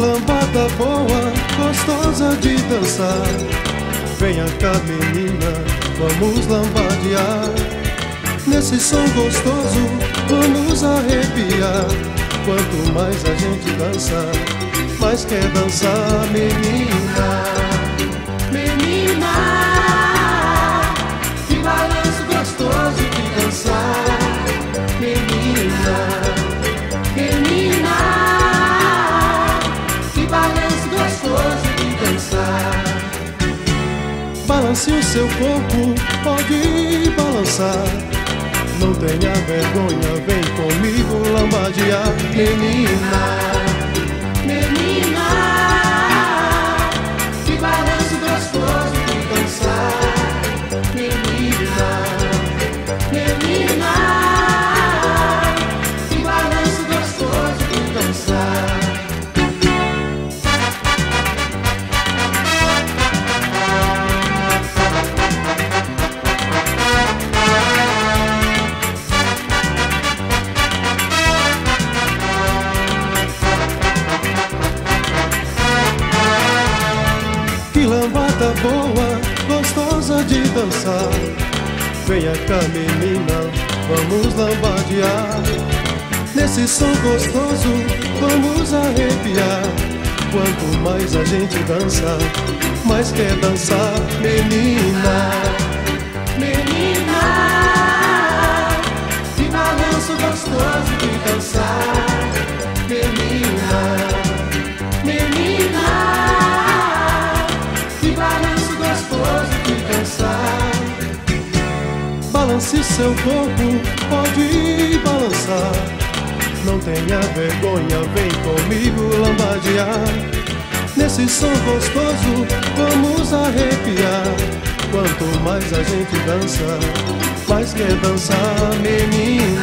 lambada boa, gostosa de dançar. Venha cá, menina, vamos lambadear. Nesse som gostoso, vamos arrepiar. Quanto mais a gente dança, mais quer dançar, menina. Balance o seu corpo, pode balançar. Não tenha vergonha, vem comigo lambadear, menina. Boa, gostosa de dançar. Venha cá, menina, vamos lambadear. Nesse som gostoso, vamos arrepiar. Quanto mais a gente dança, mais quer dançar, menina. Menina, que balanço gostoso de dançar. Balance seu corpo, pode balançar. Não tenha vergonha, vem comigo lambadear. Nesse som gostoso, vamos arrepiar. Quanto mais a gente dança, mais quer dançar, menina.